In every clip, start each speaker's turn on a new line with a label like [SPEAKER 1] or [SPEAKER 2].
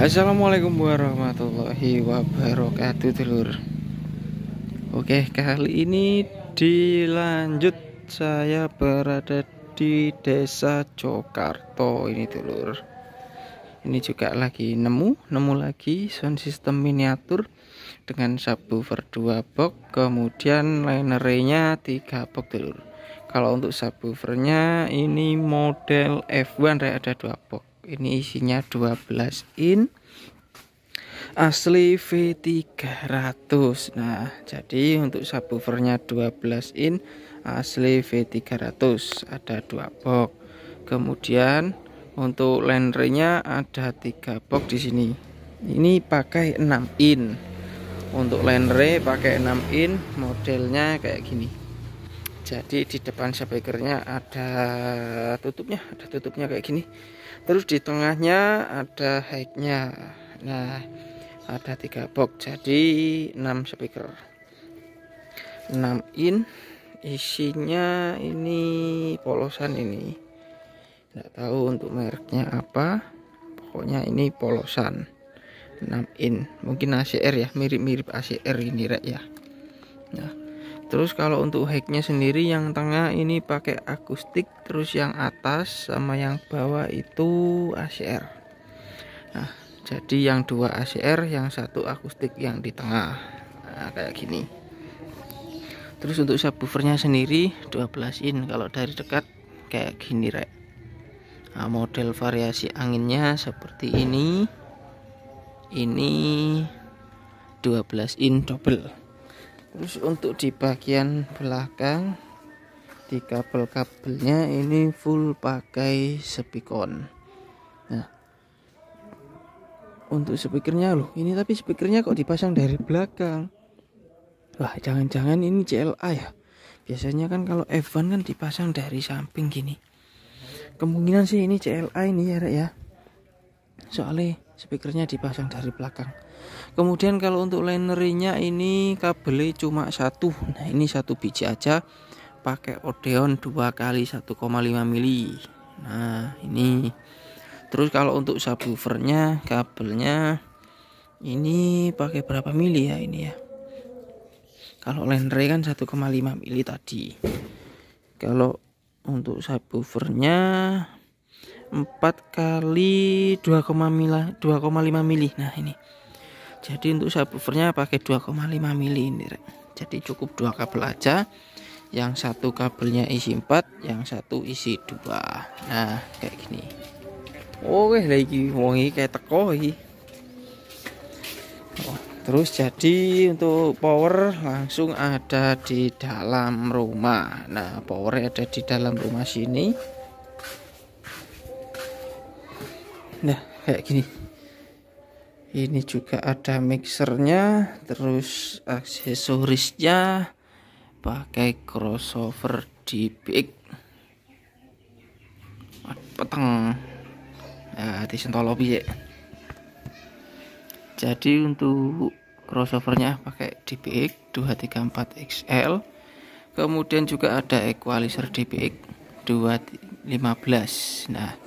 [SPEAKER 1] Assalamualaikum warahmatullahi wabarakatuh dulur. Oke kali ini dilanjut. Saya berada di desa Jokarto ini dulur Ini juga lagi nemu nemu lagi sound system miniatur dengan subwoofer 2 box kemudian linernya 3 box dulur kalau untuk subwoofernya ini model F1 ada 2 box. Ini isinya 12 in asli V300 nah jadi untuk subwoofernya 12 in asli V300 ada dua box. Kemudian untuk lenrenya ada tiga box di sini. Ini pakai 6 in. Untuk lenre pakai 6 in modelnya kayak gini. Jadi di depan speakernya ada tutupnya ada tutupnya kayak gini. Terus di tengahnya ada high-nya. Nah ada tiga box jadi 6 speaker 6 in isinya ini polosan ini tidak tahu untuk mereknya apa. Pokoknya ini polosan. 6 in. Mungkin ACR ya. Mirip-mirip ACR ini rek ya. Nah terus kalau untuk high-nya sendiri yang tengah ini pakai akustik terus yang atas sama yang bawah itu ACR nah jadi yang dua ACR yang satu akustik yang di tengah. Nah, kayak gini. Terus untuk subwoofernya sendiri 12 in. Kalau dari dekat kayak gini rek nah, model variasi anginnya seperti ini. Ini 12 in double. Terus untuk di bagian belakang di kabel-kabelnya ini full pakai spikon nah untuk speakernya loh ini tapi speakernya kok dipasang dari belakang. Wah jangan-jangan ini CLA ya? Biasanya kan kalau F1 kan dipasang dari samping gini kemungkinan sih ini CLA ini ya ya. Soalnya speakernya dipasang dari belakang. Kemudian kalau untuk linernya ini kabelnya cuma satu. Nah ini satu biji aja. Pakai Odeon dua kali 1,5 mili. Nah ini. Terus kalau untuk subwoofernya kabelnya ini pakai berapa mili ya ini ya? Kalau lenre kan 1,5 mili tadi. Kalau untuk subwoofernya 4 kali 2,5 mili. Nah ini. Jadi untuk subwoofernya pakai 2,5 mili ini jadi cukup dua kabel aja. Yang satu kabelnya isi 4 yang satu isi dua. Nah kayak gini. Oke lagi wongi kayak teko oh, terus jadi untuk power langsung ada di dalam rumah. Nah power ada di dalam rumah sini. Nah kayak gini. Ini juga ada mixernya terus aksesorisnya pakai crossover di big. Peteng. Ya disentolopi ya jadi untuk crossovernya pakai DBX 234 XL kemudian juga ada equalizer DBX 215 nah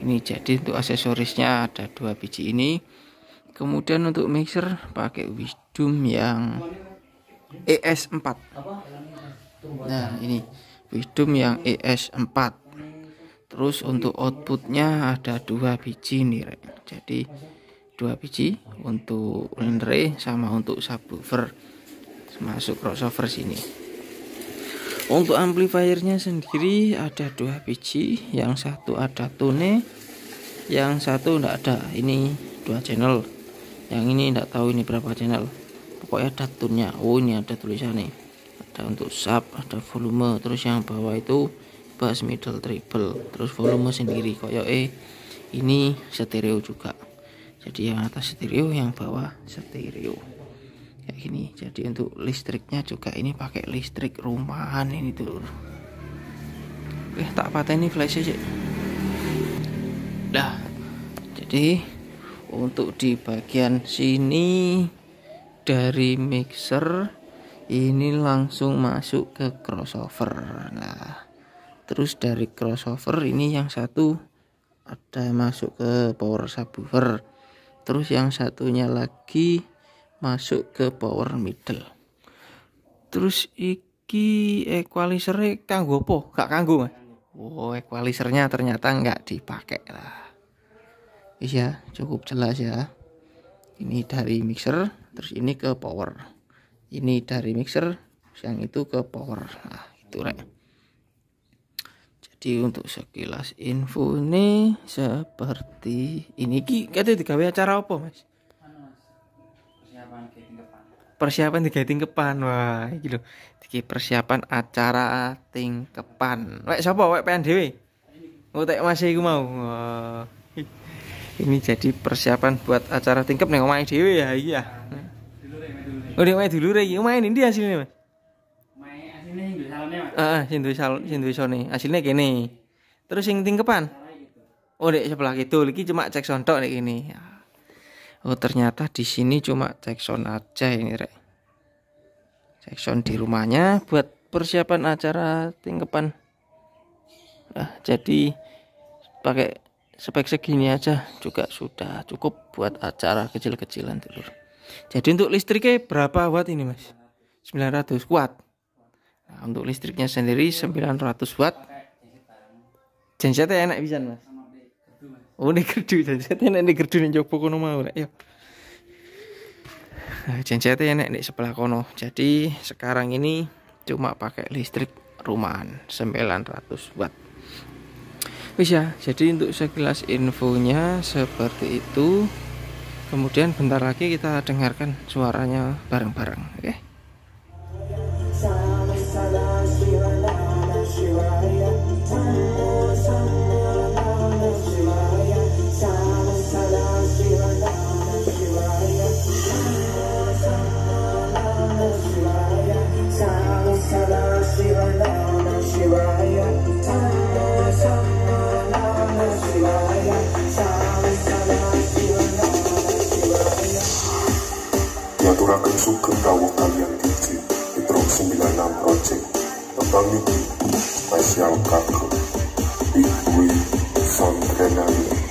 [SPEAKER 1] ini jadi untuk aksesorisnya ada dua biji ini. Kemudian untuk mixer pakai wisdom yang ES4 nah ini wisdom yang ES4 terus untuk outputnya ada dua biji nih jadi dua biji untuk lenre sama untuk subwoofer. Masuk crossover sini. Untuk amplifiernya sendiri ada dua biji. Yang satu ada tune yang satu tidak ada. Ini dua channel. Yang ini tidak tahu ini berapa channel. Pokoknya ada tunnya oh ini ada tulisannya. Ada untuk sub ada volume. Terus yang bawah itu bass middle treble. Terus volume sendiri. Koyo eh ini stereo juga jadi yang atas stereo yang bawah stereo. Kayak gini. Jadi untuk listriknya juga ini pakai listrik rumahan ini tuh eh tak patah ini flash aja. Dah. Jadi untuk di bagian sini dari mixer ini langsung masuk ke crossover. Nah terus dari crossover ini yang satu ada masuk ke power subwoofer terus yang satunya lagi masuk ke power middle. Terus iki equalizer kanggo apa? Gak kanggo mas? Oh equalizernya ternyata nggak dipakai lah. Ya cukup jelas ya. Ini dari mixer terus ini ke power. Ini dari mixer yang itu ke power. Nah itu rek jadi untuk sekilas info ini seperti ini. Ki kata digawe acara apa mas? Persiapan tiga tingkepan wah ini loh iki persiapan acara tingkepan. Wek siapa wek PNDW oh tek masih iku mau. Wah ini jadi persiapan buat acara tingkep nih main dewi ya iya oh dia main dulu lagi main ini hasilnya mas Ah, sing duwe sing duwe sone. Hasilnya gini. Terus yang tingkepan. Oh, dek sebelah itu lagi cuma cek sound tok nek ini. Oh, ternyata di sini cuma cek sound aja ini, Rek. Cek sound di rumahnya buat persiapan acara tingkepan. Nah, jadi pakai spek segini aja juga sudah cukup buat acara kecil-kecilan dulur jadi untuk listriknya berapa watt ini mas 900 watt nah, untuk listriknya sendiri 900 watt. Gensetnya enak bisa mas? Oh ini gerdu. Gensetnya enak ini gerdu nih coba kono mau ya nah, gensetnya enak di sebelah kono. Jadi sekarang ini cuma pakai listrik rumahan 900 watt. Bisa jadi untuk sekilas infonya seperti itu. Kemudian bentar lagi kita dengarkan suaranya bareng-bareng oke? okay?
[SPEAKER 2] Rawuh kalian DJ Petro 96 Project Tembang ini spesial kagum Ibu Sondrenari like that.